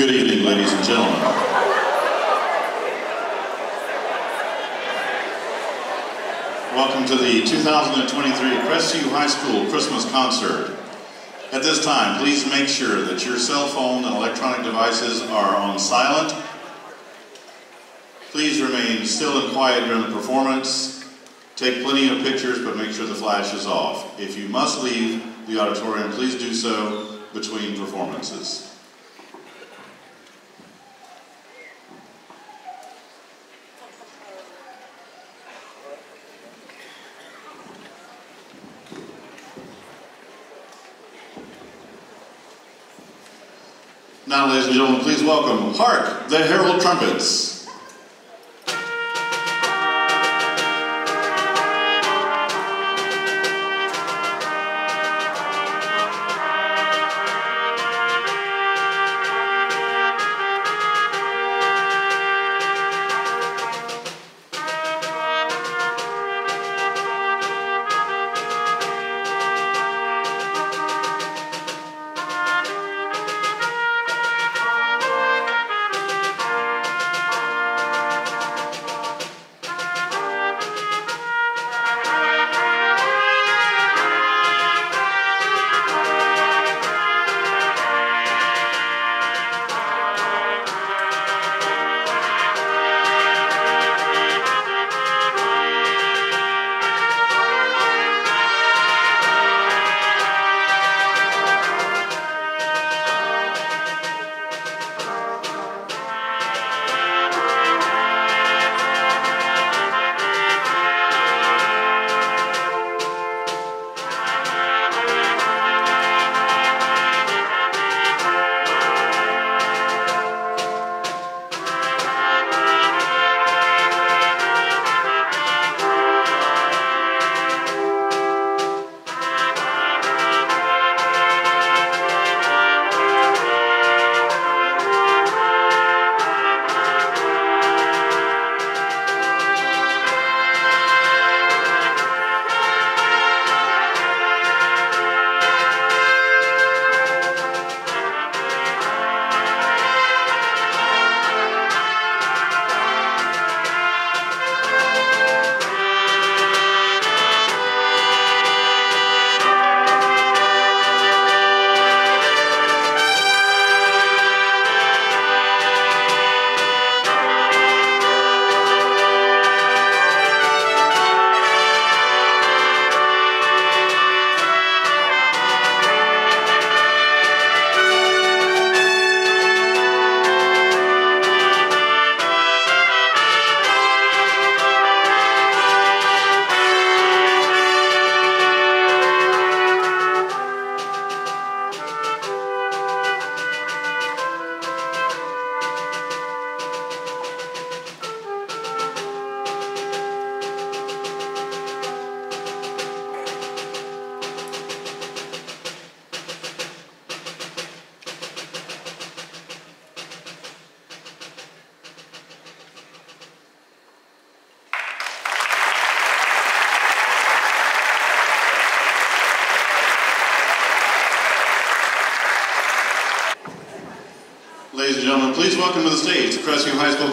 Good evening, ladies and gentlemen. Welcome to the 2023 Crestview High School Christmas Concert. At this time, please make sure that your cell phone and electronic devices are on silent. Please remain still and quiet during the performance. Take plenty of pictures, but make sure the flash is off. If you must leave the auditorium, please do so between performances. Now, ladies and gentlemen, please welcome Hark, the Herald Trumpets.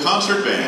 Concert Band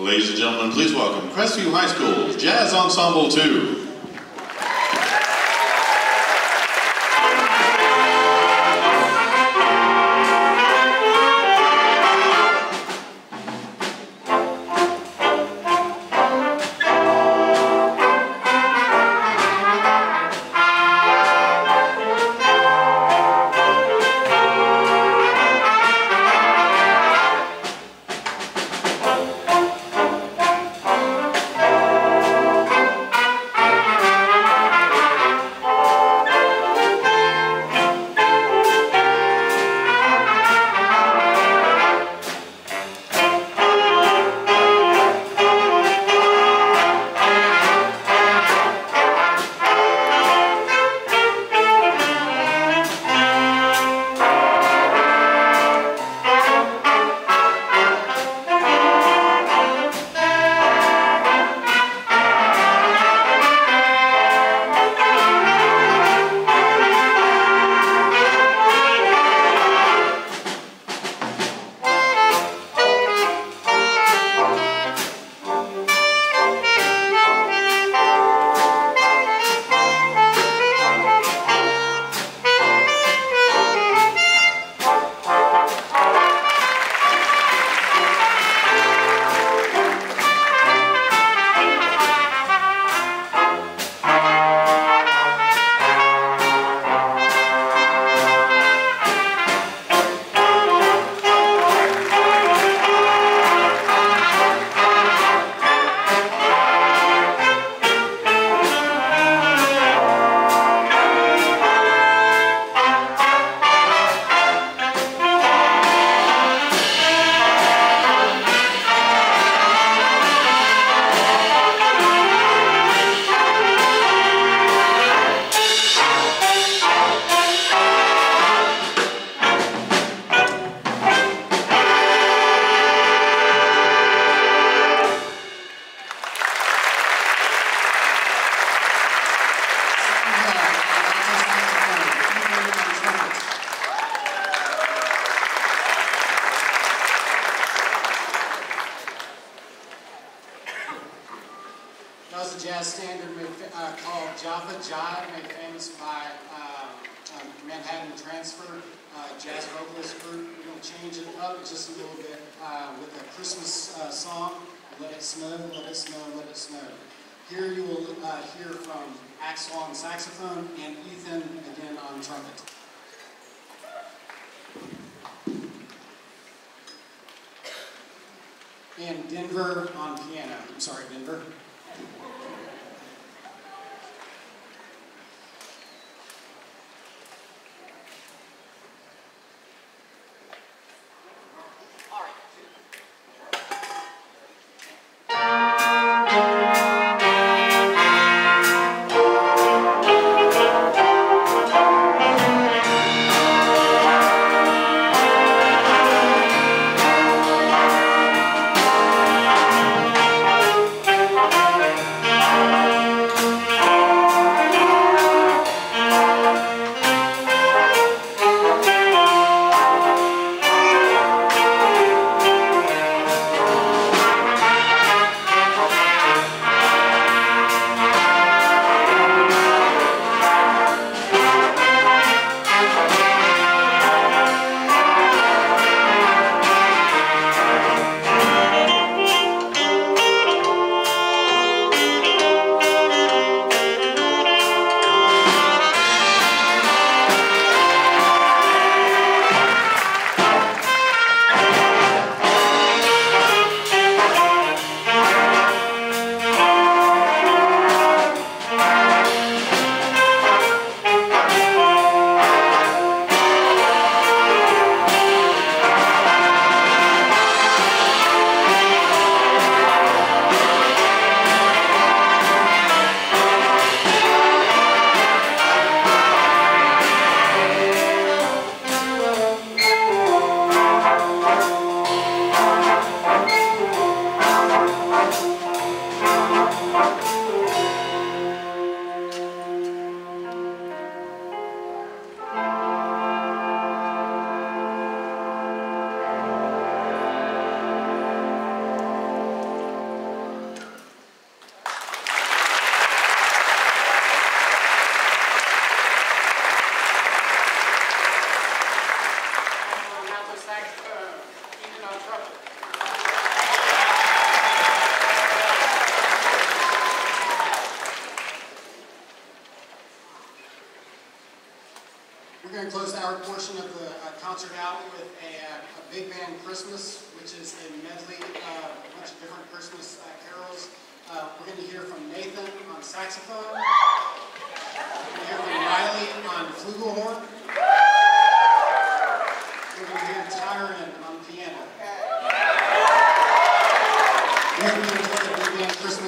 Ladies and gentlemen, please welcome Crestview High School's Jazz Ensemble 2. Axel on saxophone, and Ethan again on trumpet. And Denver on piano. I'm sorry, Denver.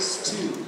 Band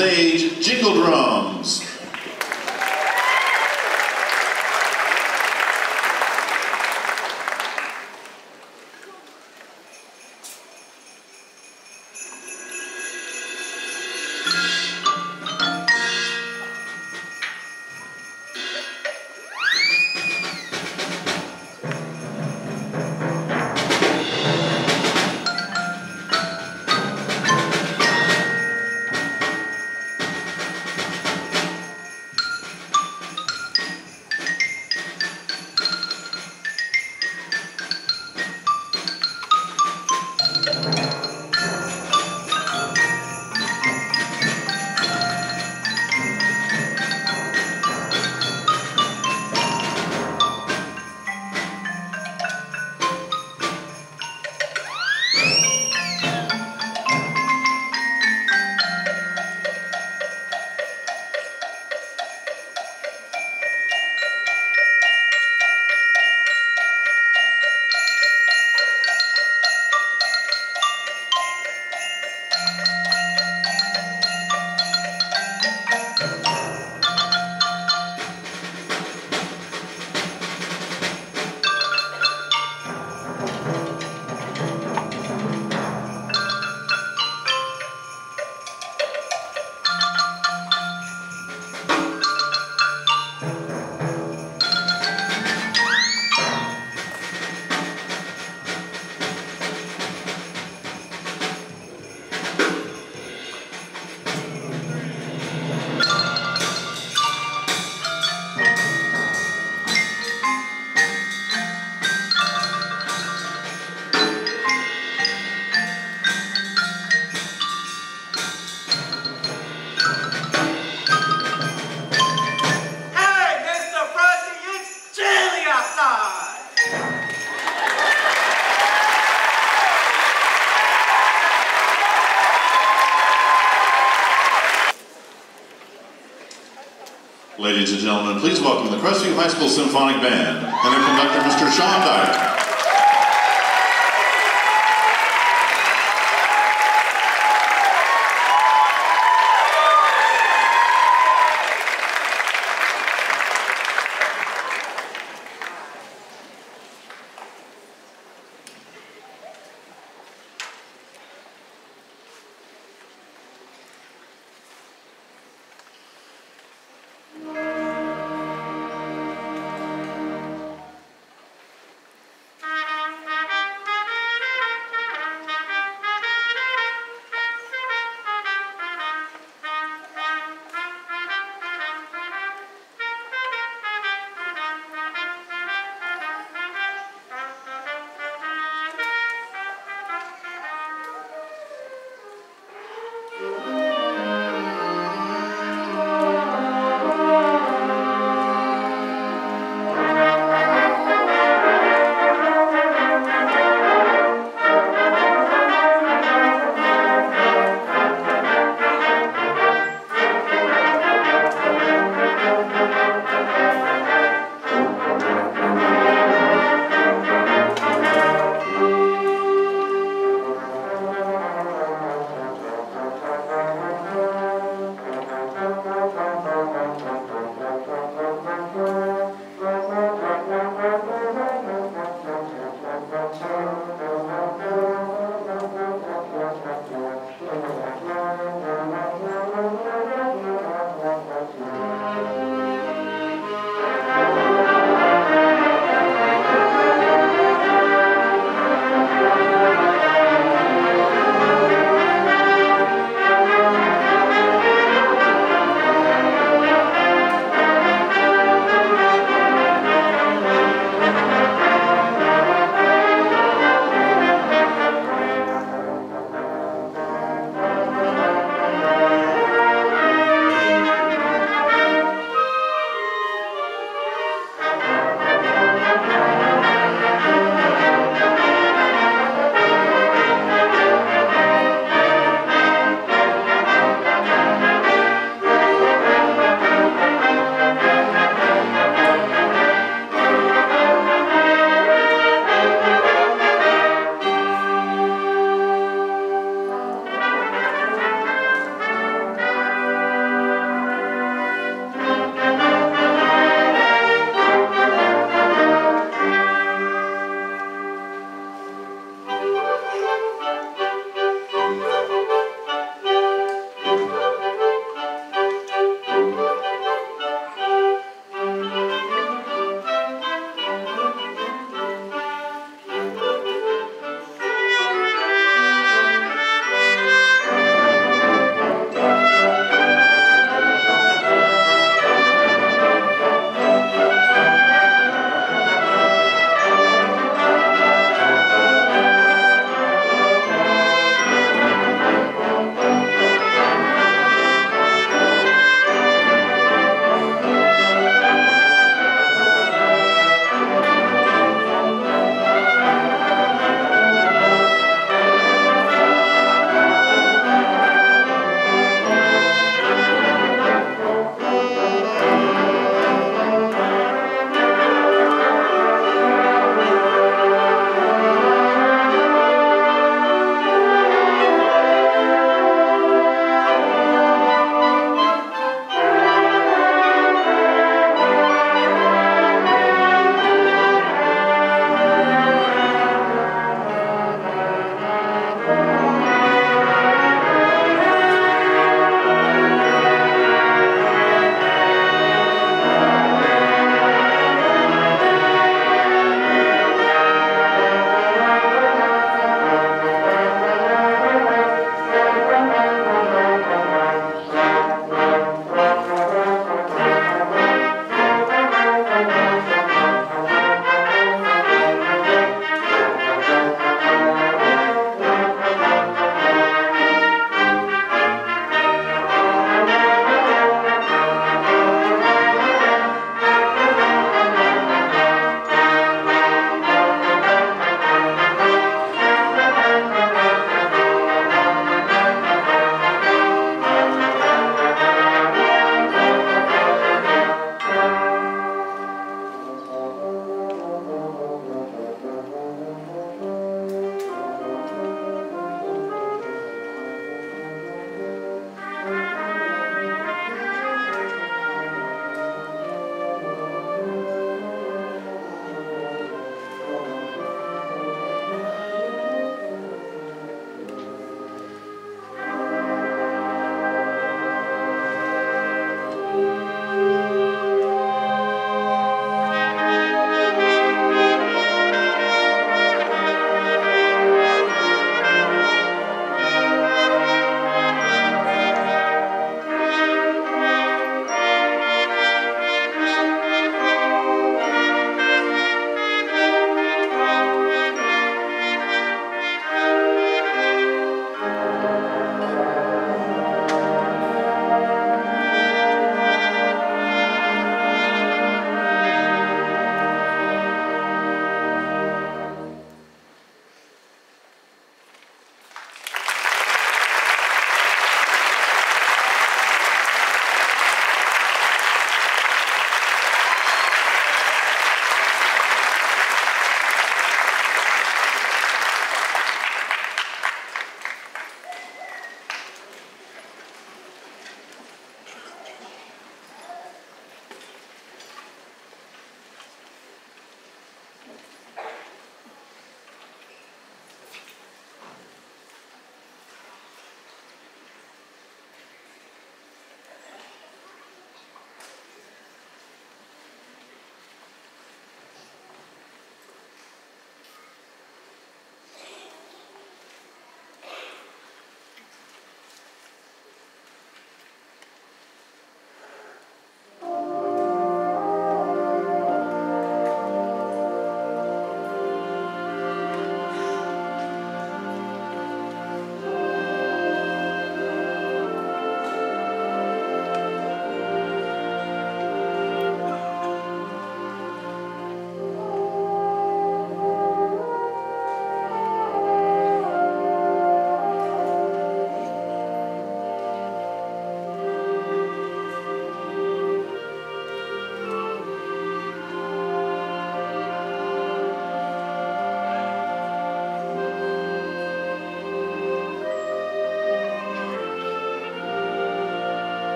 stage Ladies and gentlemen, please welcome the Crestview High School Symphonic Band and their conductor, Mr. Sean Dyer.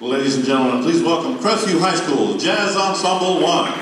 Ladies and gentlemen, please welcome Crestview High School Jazz Ensemble 1.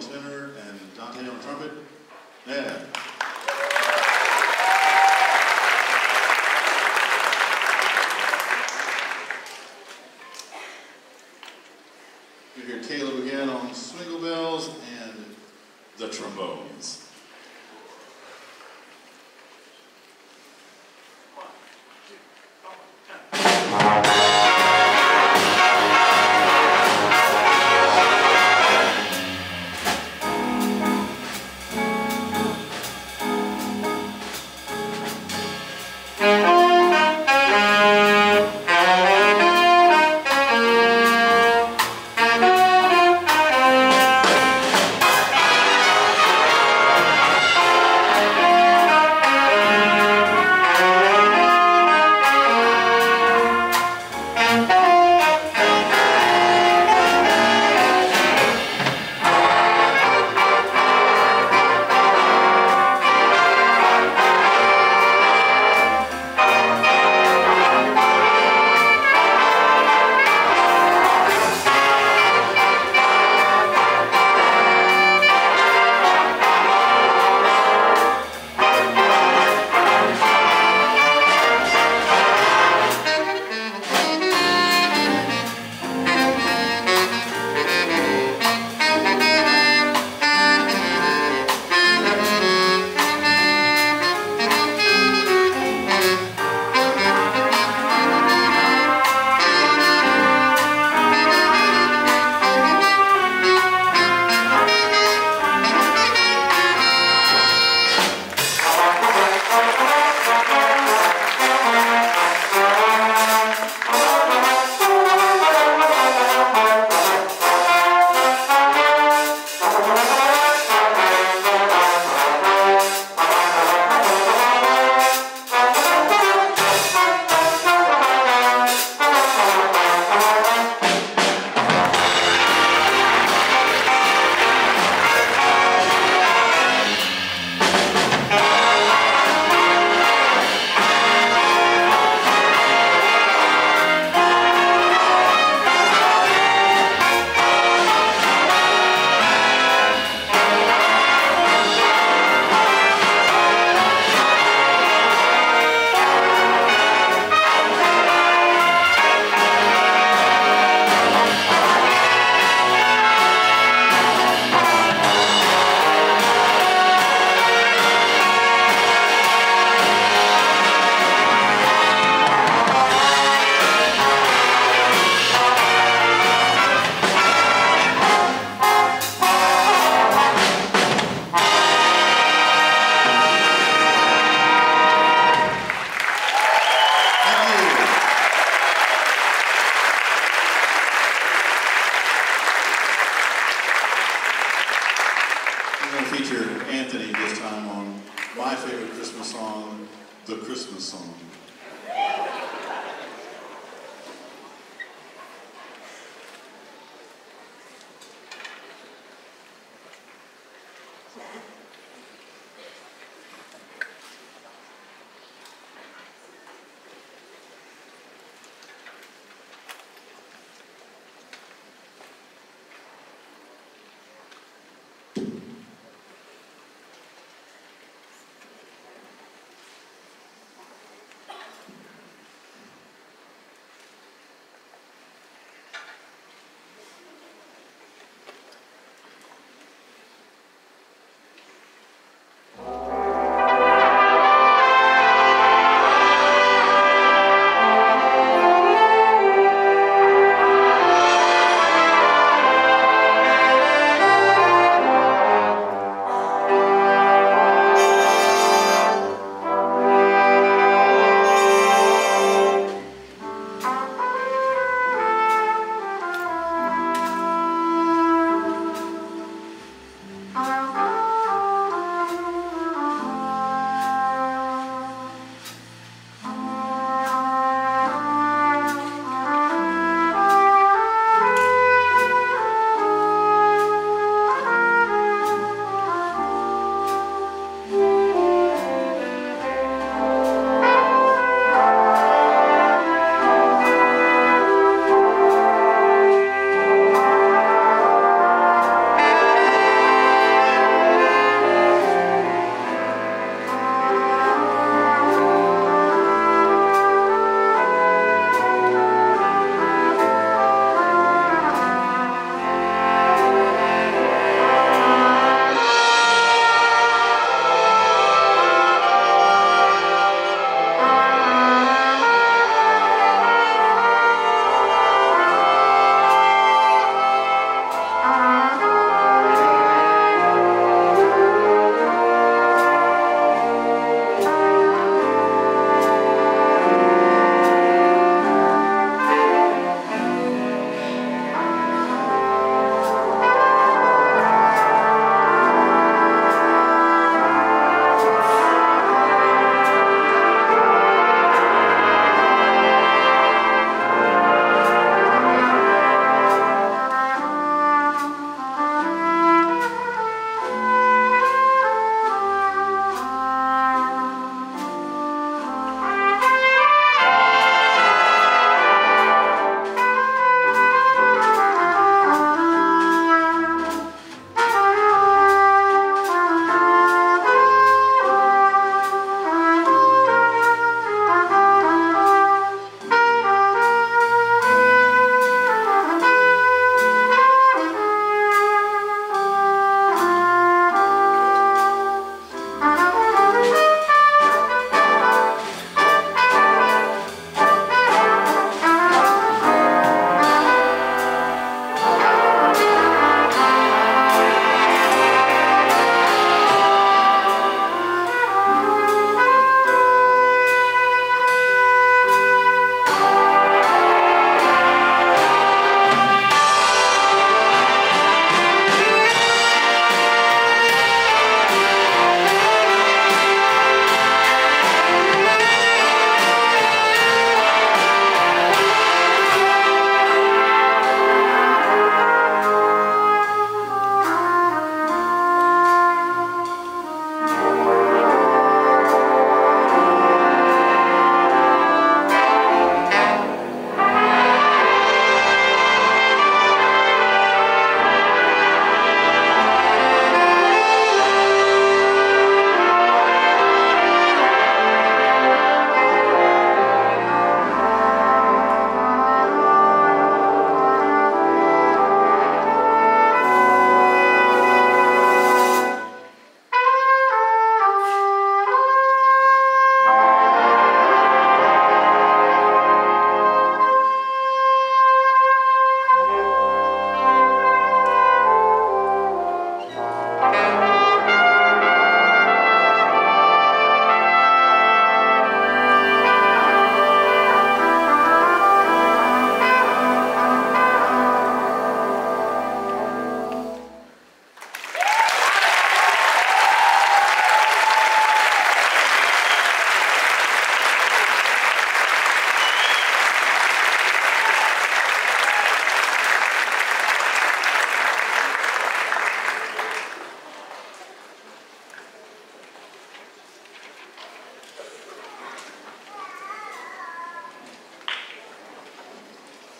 Tenor and Dante on trumpet? Yeah.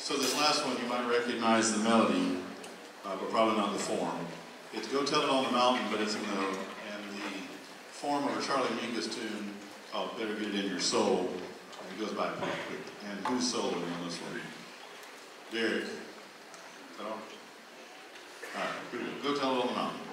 So this last one, you might recognize the melody, uh, but probably not the form. It's Go Tell It on the Mountain, but it's in the, in the form of a Charlie Mingus tune called Better Get It In Your Soul. And it goes by pretty quick. And who's soloing on this one? Derek. Is that all? All right. Go Tell It on the Mountain.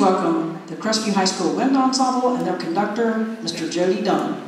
Welcome the Crestview High School Wind Ensemble and their conductor, Mr. Jody Dunn.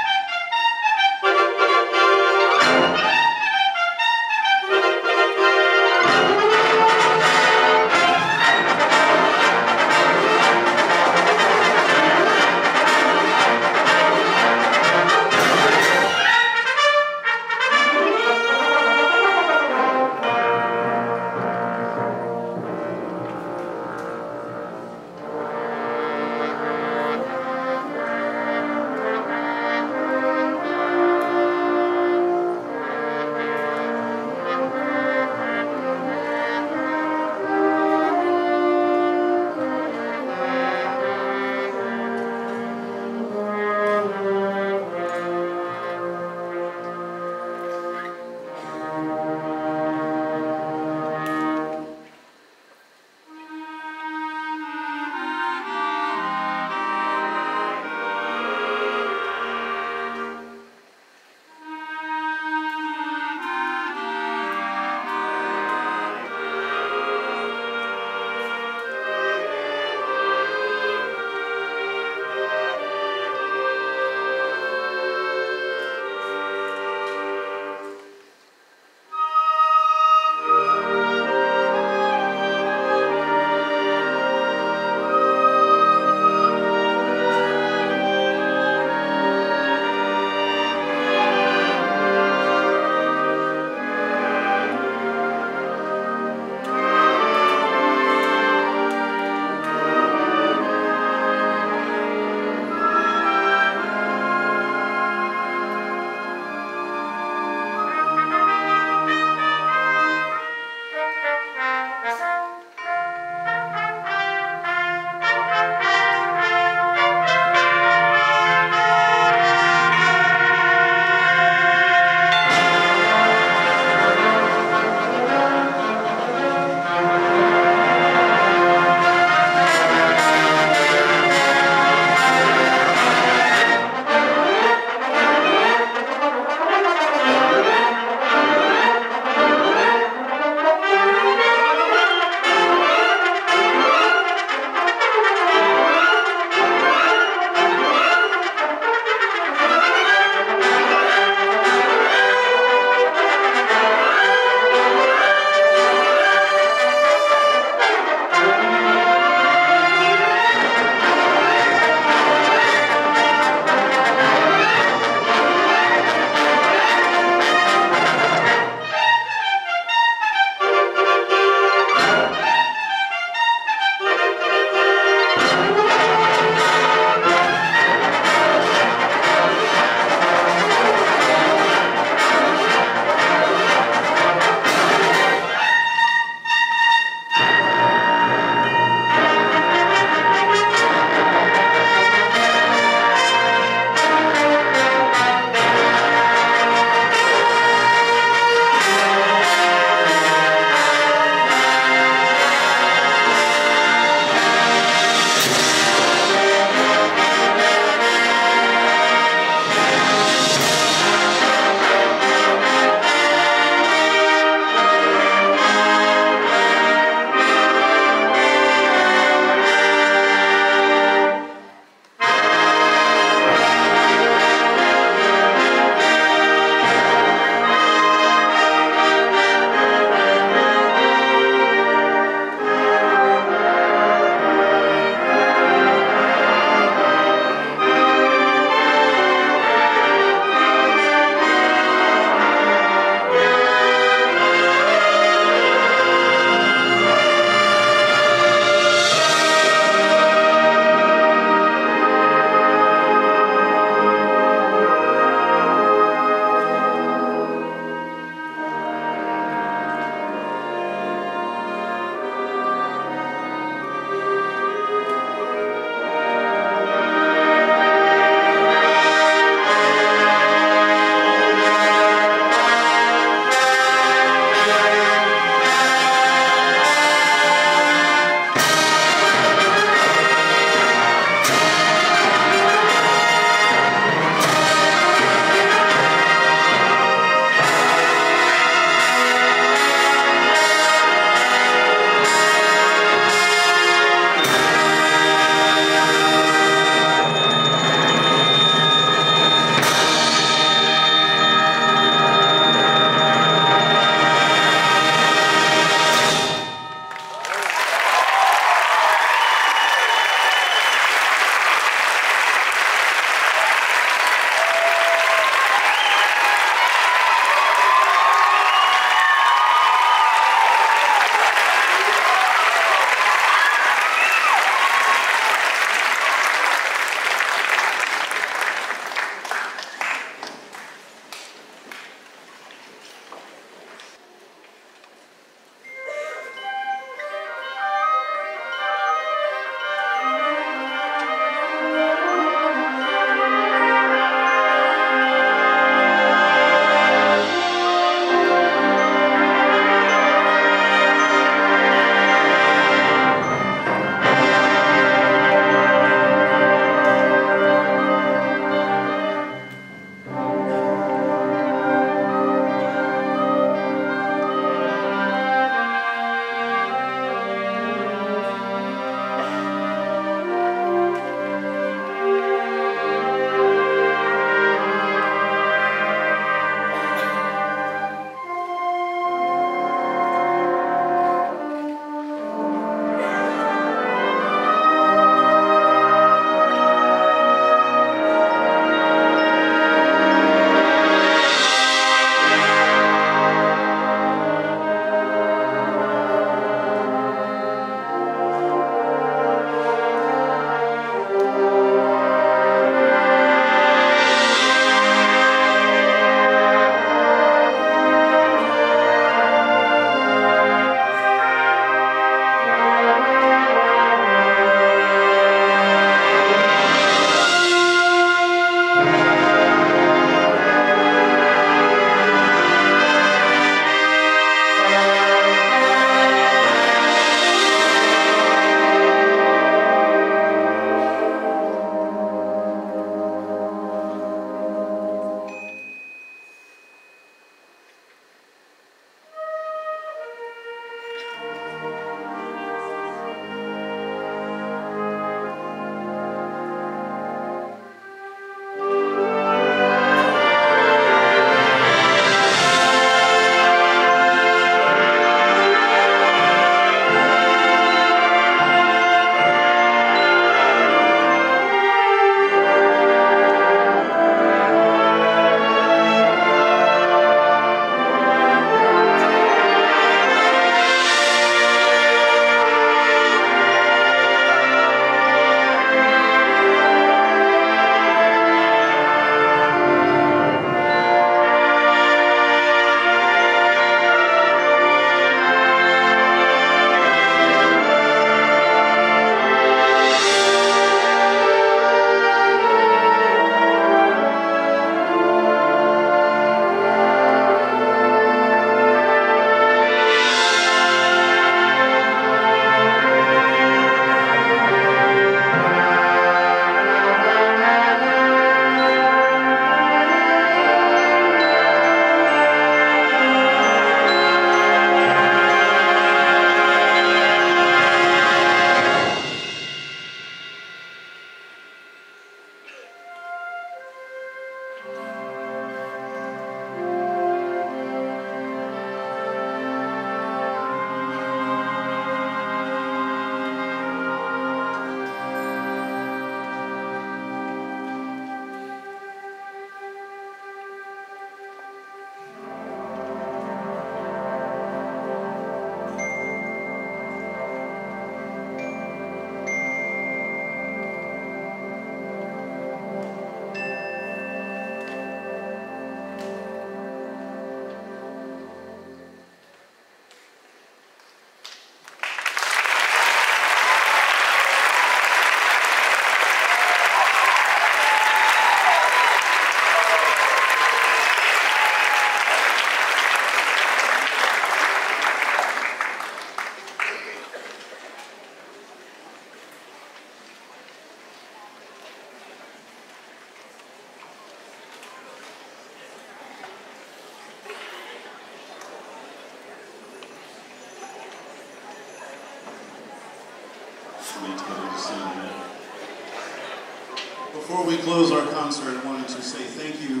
Close our concert, I wanted to say thank you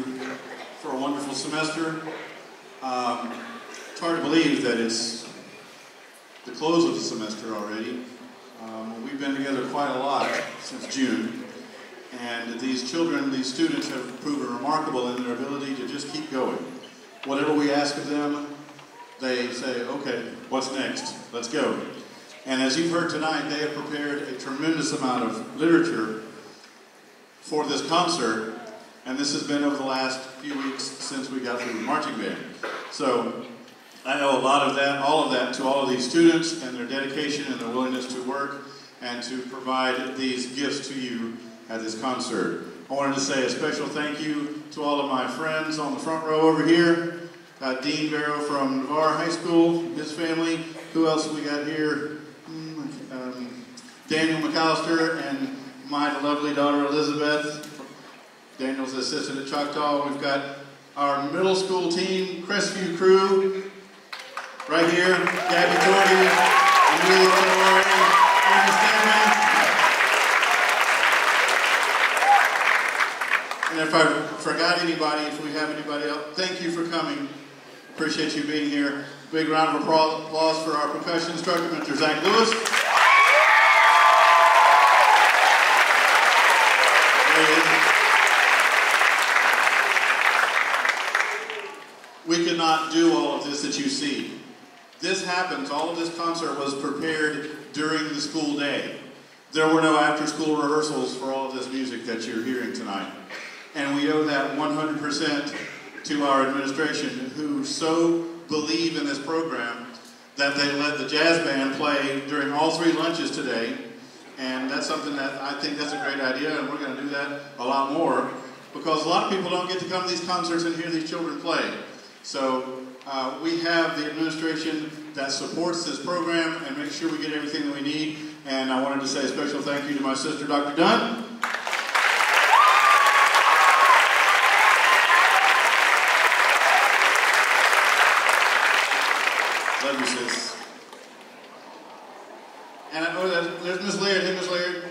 for a wonderful semester. Um, it's hard to believe that it's the close of the semester already. Um, we've been together quite a lot since June, and these children, these students have proven remarkable in their ability to just keep going. Whatever we ask of them, they say, okay, what's next? Let's go. And as you've heard tonight, they have prepared a tremendous amount of literature for this concert, and this has been over the last few weeks since we got through the marching band. So I owe a lot of that, all of that, to all of these students and their dedication and their willingness to work and to provide these gifts to you at this concert. I wanted to say a special thank you to all of my friends on the front row over here. Uh, Dean Barrow from Navarre High School, his family. Who else we got here? Hmm, um, Daniel McAllister and my lovely daughter Elizabeth. Daniel's assistant at Choctaw. We've got our middle school team, Crestview crew, right here. Gabby Tordy, Amelia Lori, Andy Stanman. And if I forgot anybody, if we have anybody else, thank you for coming. Appreciate you being here. Big round of applause for our percussion instructor, Mr. Zach Lewis. Not do all of this that you see. This happens, all of this concert was prepared during the school day. There were no after school rehearsals for all of this music that you're hearing tonight. And we owe that 100% to our administration who so believe in this program that they let the jazz band play during all three lunches today. And that's something that I think that's a great idea, and we're going to do that a lot more because a lot of people don't get to come to these concerts and hear these children play. So uh, we have the administration that supports this program and makes sure we get everything that we need. And I wanted to say a special thank you to my sister, Dr. Dunn. Love you, sis. And I know that there's Miss Laird. Hey, Miss Laird.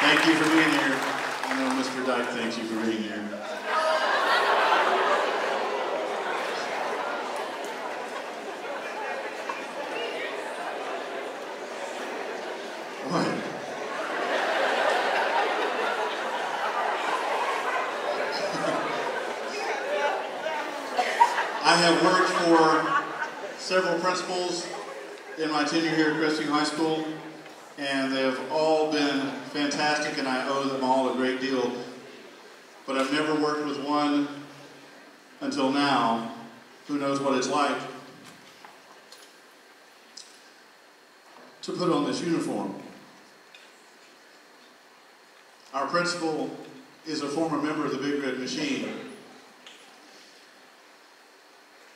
Thank you for being here. I know Mr. Dyke thanks you for being here. Have worked for several principals in my tenure here at Crestview High School, and they have all been fantastic, and I owe them all a great deal. But I've never worked with one until now who knows what it's like to put on this uniform. Our principal is a former member of the Big Red Machine.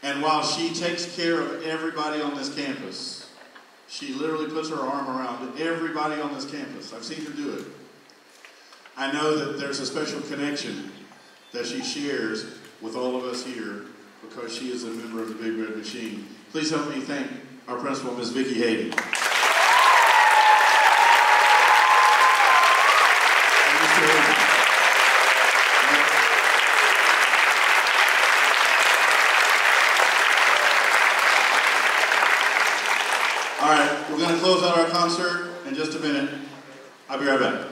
And while she takes care of everybody on this campus, she literally puts her arm around everybody on this campus. I've seen her do it. I know that there's a special connection that she shares with all of us here because she is a member of the Big Red Machine. Please help me thank our principal, Ms. Vicki Hayden. And Mr. Hayden. All right, we're going to close out our concert in just a minute. I'll be right back.